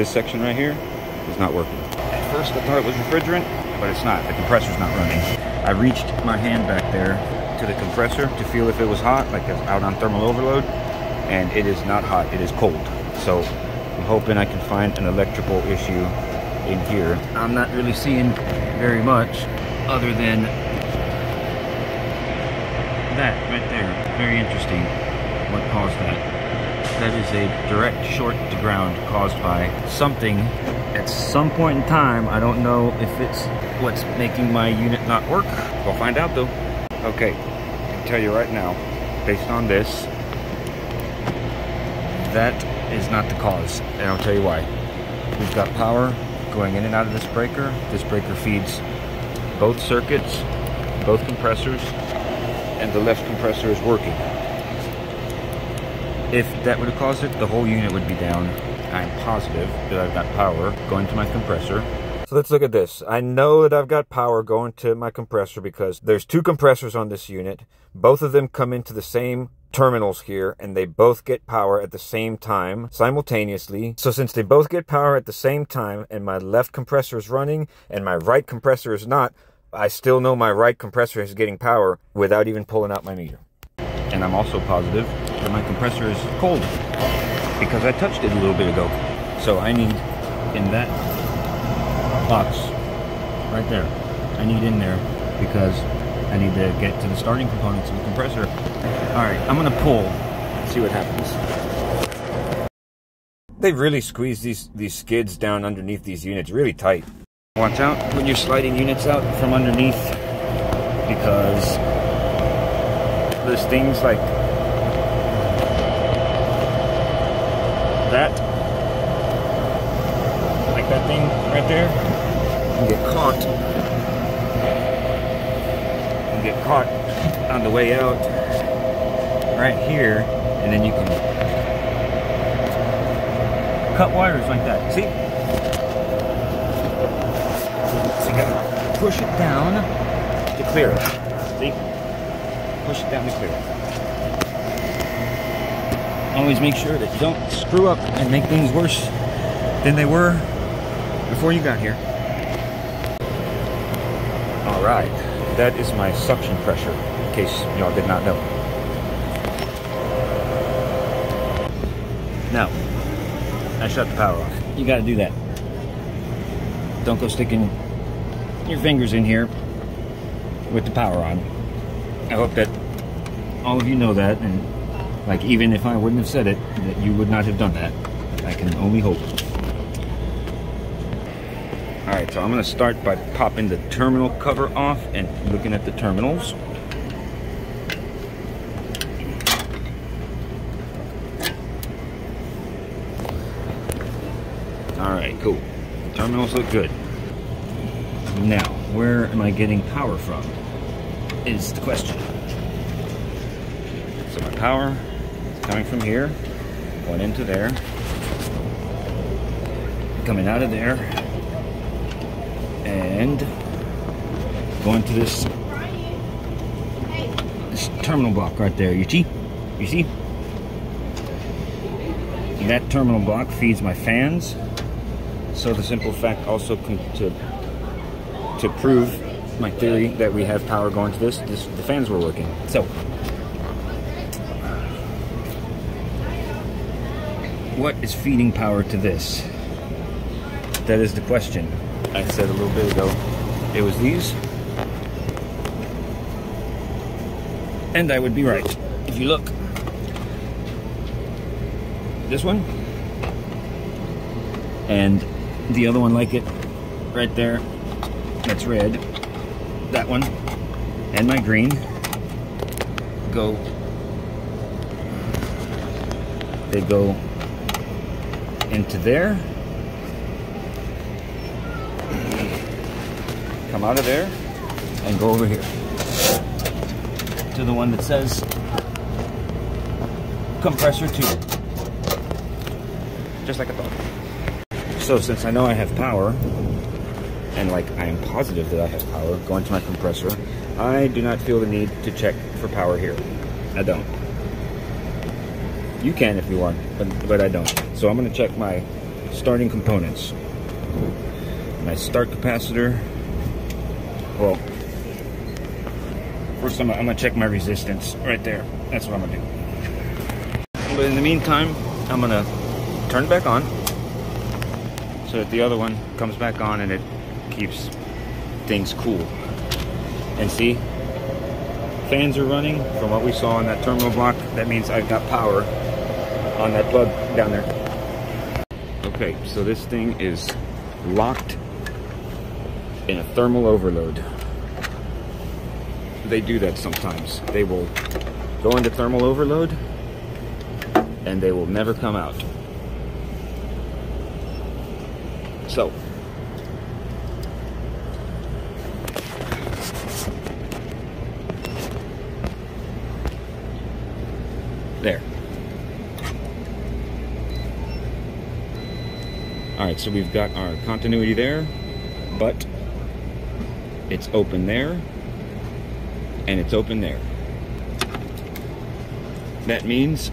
this section right here is not working. At first I thought it was refrigerant, but it's not. The compressor's not running. I reached my hand back there to the compressor to feel if it was hot, like it's out on thermal overload, and it is not hot, it is cold. So I'm hoping I can find an electrical issue in here. I'm not really seeing very much other than that right there. Very interesting what caused that. That is a direct short to ground caused by something at some point in time. I don't know if it's what's making my unit not work. We'll find out though. Okay, I can tell you right now, based on this, that is not the cause. And I'll tell you why. We've got power going in and out of this breaker. This breaker feeds both circuits, both compressors, and the left compressor is working. If that would have caused it, the whole unit would be down. I'm positive that I've got power going to my compressor. So let's look at this. I know that I've got power going to my compressor because there's two compressors on this unit. Both of them come into the same terminals here and they both get power at the same time simultaneously. So since they both get power at the same time and my left compressor is running and my right compressor is not, I still know my right compressor is getting power without even pulling out my meter. And I'm also positive that my compressor is cold because I touched it a little bit ago. So I need in that box right there, I need in there because I need to get to the starting components of the compressor. All right, I'm gonna pull, see what happens. They really squeeze these, these skids down underneath these units really tight. Watch out when you're sliding units out from underneath because there's things like that, like that thing right there, and get caught, and get caught on the way out right here, and then you can cut wires like that. See? So you gotta push it down to clear it. See? Push it down to clear it always make sure that you don't screw up and make things worse than they were before you got here. All right, that is my suction pressure, in case y'all did not know. Now, I shut the power off. You gotta do that. Don't go sticking your fingers in here with the power on. I hope that all of you know that and like, even if I wouldn't have said it, that you would not have done that. I can only hope. Alright, so I'm going to start by popping the terminal cover off and looking at the terminals. Alright, cool. The terminals look good. Now, where am I getting power from? Is the question. So my power coming from here, going into there, coming out of there, and going to this, this terminal block right there. You see? You see? That terminal block feeds my fans. So the simple fact also to to prove my theory that we have power going to this, this the fans were working. So what is feeding power to this? That is the question. I said a little bit ago, it was these. And I would be right. If you look, this one, and the other one like it, right there, that's red, that one, and my green, go, they go into there. Come out of there and go over here to the one that says compressor 2. Just like I thought. So since I know I have power, and like I am positive that I have power going to my compressor, I do not feel the need to check for power here. I don't. You can if you want, but, but I don't. So I'm to check my starting components. My start capacitor. Well, first I'm, I'm gonna check my resistance right there. That's what I'm gonna do. But in the meantime, I'm gonna turn it back on so that the other one comes back on and it keeps things cool. And see, fans are running from what we saw on that terminal block. That means I've got power on that plug down there. Okay, so this thing is locked in a thermal overload. They do that sometimes. They will go into thermal overload and they will never come out. So, there. All right, so we've got our continuity there, but it's open there, and it's open there. That means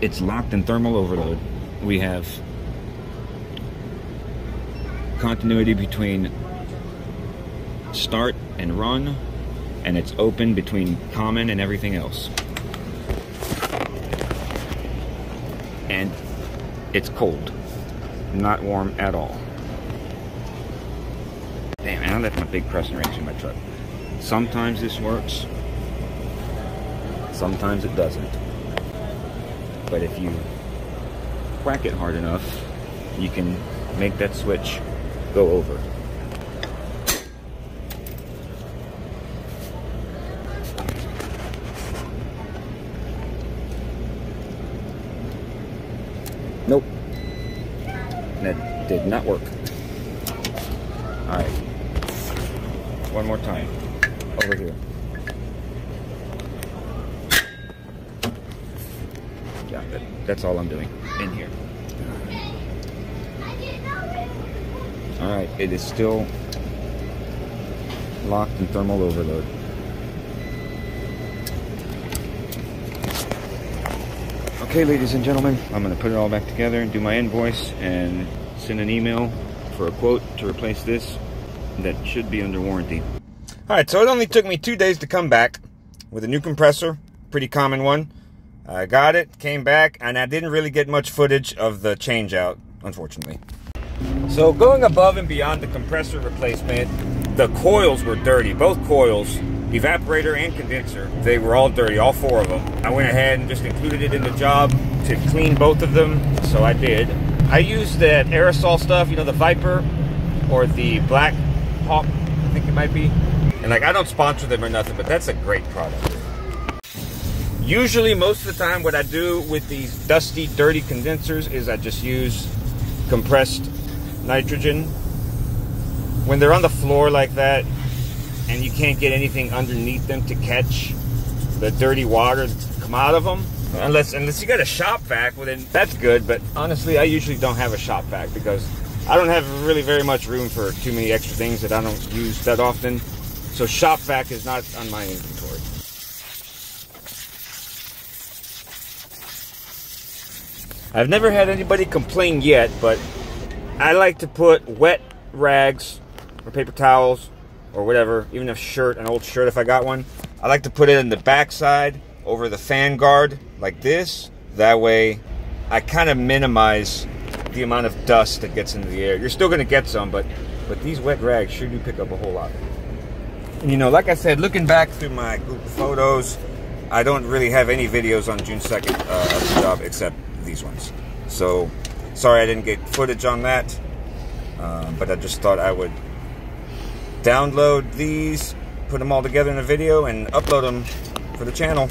it's locked in thermal overload. We have continuity between start and run, and it's open between common and everything else. And it's cold, not warm at all. Damn, I left my big crescent wrench in my truck. Sometimes this works, sometimes it doesn't. But if you whack it hard enough, you can make that switch go over. Nope. That did not work. Alright. One more time. Over here. Yeah, that, that's all I'm doing in here. Alright, it is still locked in thermal overload. Okay, ladies and gentlemen, I'm going to put it all back together and do my invoice and send an email for a quote to replace this that should be under warranty. Alright, so it only took me two days to come back with a new compressor, pretty common one. I got it, came back, and I didn't really get much footage of the change out, unfortunately. So going above and beyond the compressor replacement, the coils were dirty. Both coils, evaporator and condenser, they were all dirty, all four of them. I went ahead and just included it in the job to clean both of them, so I did. I use that aerosol stuff, you know, the Viper or the Black Hawk, I think it might be. And like, I don't sponsor them or nothing, but that's a great product. Usually, most of the time, what I do with these dusty, dirty condensers is I just use compressed nitrogen. When they're on the floor like that and you can't get anything underneath them to catch the dirty water that come out of them, unless unless you got a shop vac, well then that's good. But honestly, I usually don't have a shop vac because I don't have really very much room for too many extra things that I don't use that often. So shop vac is not on my inventory. I've never had anybody complain yet, but I like to put wet rags or paper towels or whatever, even a shirt, an old shirt if I got one. I like to put it in the backside over the fan guard like this. That way I kind of minimize the amount of dust that gets into the air. You're still going to get some, but but these wet rags sure do pick up a whole lot. And you know, like I said, looking back through my Google Photos, I don't really have any videos on June 2nd uh, of the job except these ones. So Sorry I didn't get footage on that, um, but I just thought I would download these, put them all together in a video, and upload them for the channel.